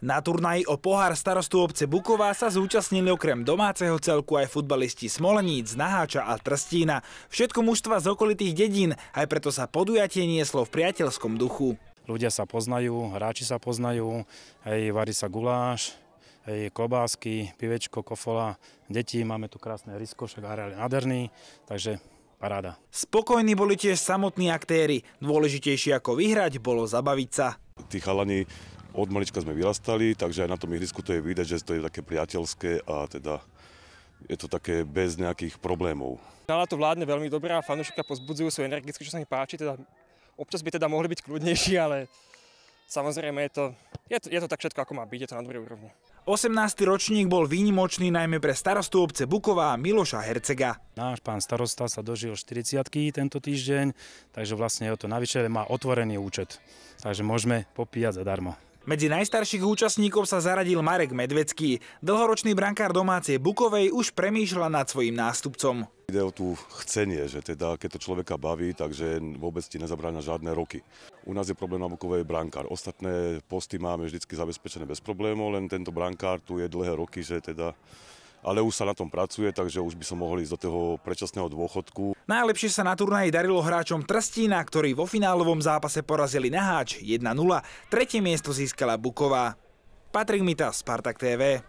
Na turnaji o pohár starostu obce Buková sa zúčastnili okrem domáceho celku aj futbalisti Smoleníc, Naháča a Trstína. Všetko mužstva z okolitých dedín, aj preto sa podujatie nieslo v priateľskom duchu. Ľudia sa poznajú, hráči sa poznajú, aj varí sa guláš, aj klobásky, pivečko, kofola, deti, máme tu krásne risko, však areál je nádherný, takže paráda. Spokojní boli tiež samotní aktéry. Dôležitejšie ako vyhrať bolo zabaviť sa. Tí chalani od malička sme vyrastali, takže aj na tom ihrisku to je vidieť, že to je také priateľské a teda je to také bez nejakých problémov. Nala to vládne veľmi dobré a fanúšika pozbudzujú, sú energicky, čo sa mi páči. Teda, občas by teda mohli byť kľudnejší, ale samozrejme je to, je to, je to tak všetko, ako má byť, je to na dobrej úrovni. 18. ročník bol výnimočný najmä pre starostu obce Buková Miloša Hercega. Náš pán starosta sa dožil 40 tento týždeň, takže vlastne o to navyše má otvorený účet. Takže môžeme popíjať zadarmo. Medzi najstarších účastníkov sa zaradil Marek Medvecký. Dlhoročný brankár domácej Bukovej už premýšľa nad svojím nástupcom. Ide o tú chcenie, že teda keď to človeka baví, takže vôbec ti nezabráňa žiadne roky. U nás je problém na Bukovej brankár. Ostatné posty máme vždy zabezpečené bez problémov, len tento brankár tu je dlhé roky, že teda ale už sa na tom pracuje, takže už by som mohol ísť do toho predčasného dôchodku. Najlepšie sa na turnaji darilo hráčom Trstína, ktorí vo finálovom zápase porazili Naháč 1-0. Tretie miesto získala Buková. Patrik Mita, Spartak TV.